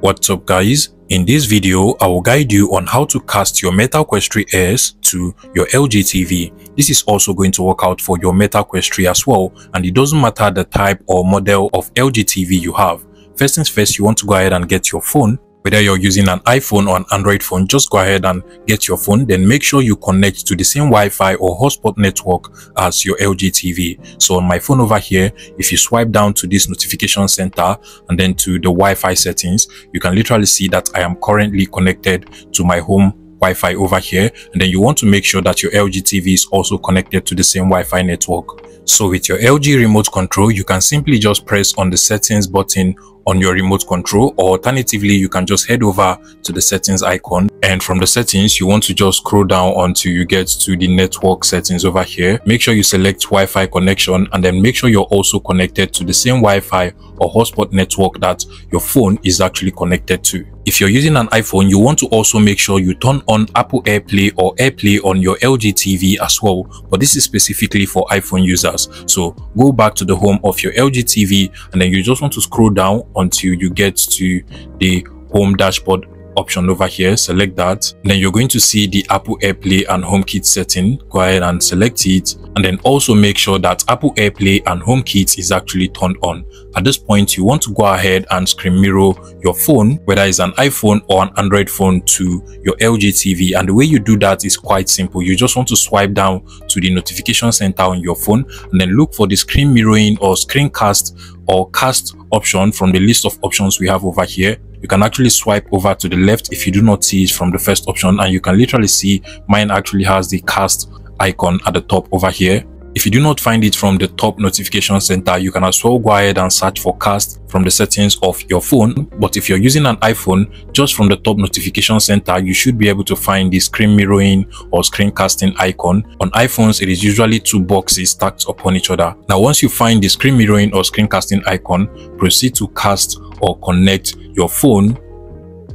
What's up guys? In this video, I will guide you on how to cast your Meta Quest 3 S to your LG TV. This is also going to work out for your Meta Quest 3 as well and it doesn't matter the type or model of LG TV you have. First things first, you want to go ahead and get your phone whether you're using an iPhone or an Android phone, just go ahead and get your phone. Then make sure you connect to the same Wi-Fi or hotspot network as your LG TV. So on my phone over here, if you swipe down to this notification center and then to the Wi-Fi settings, you can literally see that I am currently connected to my home Wi-Fi over here. And then you want to make sure that your LG TV is also connected to the same Wi-Fi network. So with your LG remote control, you can simply just press on the settings button on your remote control or alternatively you can just head over to the settings icon. And from the settings you want to just scroll down until you get to the network settings over here. Make sure you select wi-fi connection and then make sure you're also connected to the same wi-fi or hotspot network that your phone is actually connected to. If you're using an iphone you want to also make sure you turn on apple airplay or airplay on your lg tv as well but this is specifically for iphone users. So go back to the home of your lg tv and then you just want to scroll down until you get to the home dashboard option over here select that. Then you're going to see the apple airplay and homekit setting. Go ahead and select it. And then also make sure that apple airplay and homekit is actually turned on. At this point you want to go ahead and screen mirror your phone whether it's an iphone or an android phone to your lg tv and the way you do that is quite simple. You just want to swipe down to the notification center on your phone and then look for the screen mirroring or screencast or cast option from the list of options we have over here you can actually swipe over to the left if you do not see it from the first option and you can literally see mine actually has the cast icon at the top over here if you do not find it from the top notification center, you can as well go ahead and search for cast from the settings of your phone. But if you're using an iPhone, just from the top notification center, you should be able to find the screen mirroring or screen casting icon. On iPhones, it is usually two boxes stacked upon each other. Now, once you find the screen mirroring or screen casting icon, proceed to cast or connect your phone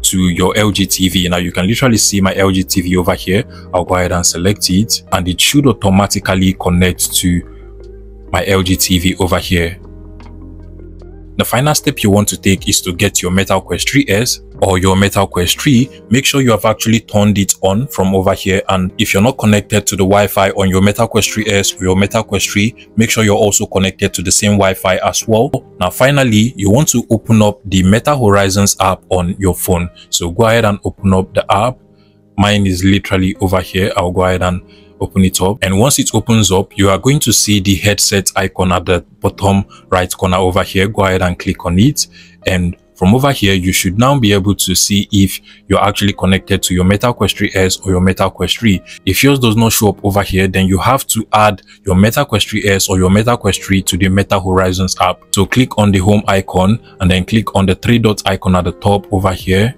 to your LG TV. Now you can literally see my LG TV over here. I'll go ahead and select it and it should automatically connect to my LG TV over here. The final step you want to take is to get your Meta Quest 3S or your Meta Quest 3. Make sure you have actually turned it on from over here and if you're not connected to the Wi-Fi on your Meta Quest 3S or your Meta Quest 3, make sure you're also connected to the same Wi-Fi as well. Now finally, you want to open up the Meta Horizons app on your phone. So go ahead and open up the app. Mine is literally over here. I'll go ahead and open it up and once it opens up you are going to see the headset icon at the bottom right corner over here go ahead and click on it and from over here you should now be able to see if you're actually connected to your meta quest 3s or your meta quest 3 if yours does not show up over here then you have to add your meta quest 3s or your meta quest 3 to the meta horizons app so click on the home icon and then click on the three dots icon at the top over here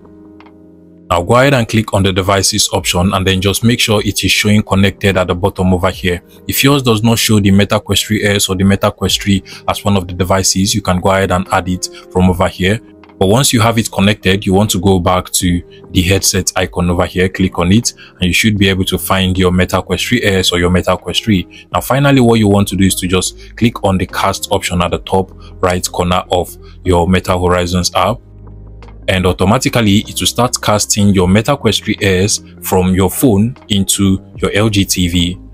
now go ahead and click on the devices option and then just make sure it is showing connected at the bottom over here. If yours does not show the Meta Quest 3S or the Meta Quest 3 as one of the devices, you can go ahead and add it from over here. But once you have it connected, you want to go back to the headset icon over here, click on it, and you should be able to find your Meta Quest 3S or your Meta Quest 3. Now, finally, what you want to do is to just click on the cast option at the top right corner of your Meta Horizons app and automatically it will start casting your Meta Quest 3S from your phone into your LG TV.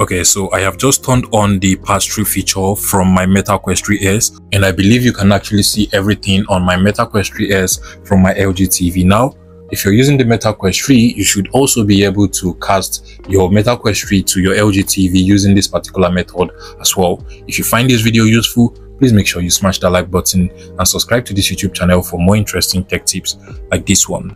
Okay, so I have just turned on the pass-through feature from my Meta Quest 3S and I believe you can actually see everything on my Meta Quest 3S from my LG TV. Now, if you're using the Meta Quest 3, you should also be able to cast your Meta Quest 3 to your LG TV using this particular method as well. If you find this video useful, please make sure you smash that like button and subscribe to this YouTube channel for more interesting tech tips like this one.